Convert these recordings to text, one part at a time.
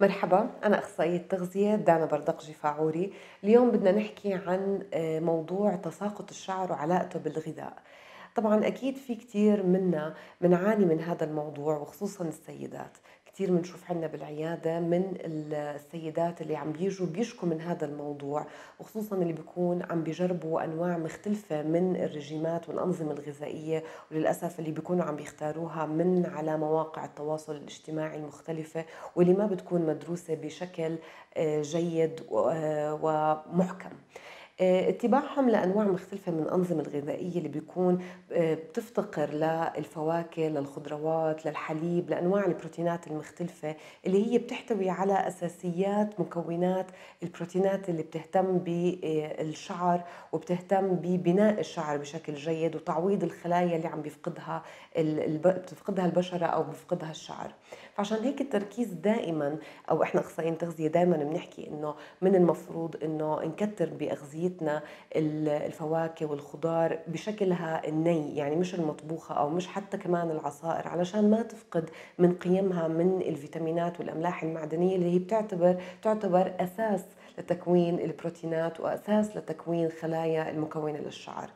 مرحبا أنا أخصائية تغذية دانا بردقجي فاعوري اليوم بدنا نحكي عن آه، موضوع تساقط الشعر وعلاقته بالغذاء. طبعا أكيد في كتير منا بنعاني من هذا الموضوع وخصوصا السيدات. كتير بنشوف عنا بالعيادة من السيدات اللي عم بيجوا بيشكوا من هذا الموضوع وخصوصا اللي بيكون عم بيجربوا أنواع مختلفة من الرجيمات والأنظمة الغذائية وللأسف اللي بيكونوا عم بيختاروها من على مواقع التواصل الاجتماعي المختلفة واللي ما بتكون مدروسة بشكل آه، جيد آه، ومحكم. اتباعهم لأنواع مختلفة من الأنظمة الغذائية اللي بيكون آه، بتفتقر للفواكه للخضروات للحليب لأنواع البروتينات المختلفة اللي هي بتحتوي على أساسيات مكونات البروتينات اللي بتهتم بالشعر وبتهتم ببناء الشعر بشكل جيد وتعويض الخلايا اللي عم بيفقدها بتفقدها البشرة أو بيفقدها الشعر. فعشان هيك التركيز دائما أو إحنا اخصائيين تغذية دائما بنحكي إنه من المفروض إنه نكتر بأغذية تغذيتنا الفواكه والخضار بشكلها الني يعني مش المطبوخة أو مش حتى كمان العصائر علشان ما تفقد من قيمها من الفيتامينات والأملاح المعدنية اللي هي بتعتبر تعتبر أساس لتكوين البروتينات وأساس لتكوين خلايا المكونة للشعر.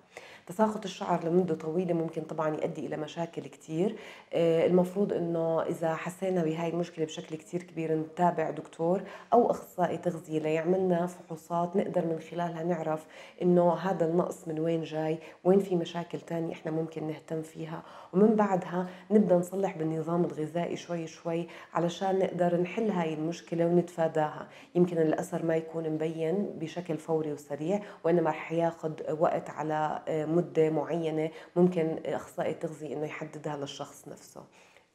تساقط الشعر لمدة طويلة ممكن طبعا يؤدي إلى مشاكل كتير. آه، المفروض إنه إذا حسينا بهاي المشكلة بشكل كتير كبير نتابع دكتور أو أخصائي تغذية ليعملنا فحوصات نقدر من خلالها نعرف إنه هذا النقص من وين جاي وين في مشاكل تانية إحنا ممكن نهتم فيها. ومن بعدها نبدأ نصلح بالنظام الغذائي شوي شوي علشان نقدر نحل هاي المشكلة ونتفاداها. يمكن الأثر ما يكون مبين بشكل فوري وسريع وإنما رح ياخذ وقت على مدة معينة ممكن أخصائي التغذية إنه يحددها للشخص نفسه.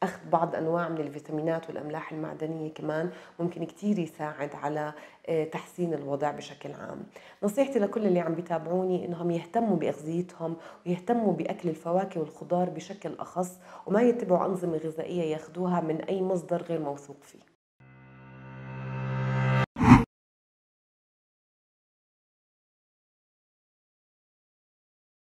أخذ بعض أنواع من الفيتامينات والأملاح المعدنية كمان ممكن كتير يساعد على آه، تحسين الوضع بشكل عام. نصيحتي لكل اللي عم بيتابعوني إنهم يهتموا بأغذيتهم ويهتموا بأكل الفواكه والخضار بشكل أخص وما يتبعوا أنظمة غذائية ياخذوها من أي مصدر غير موثوق فيه.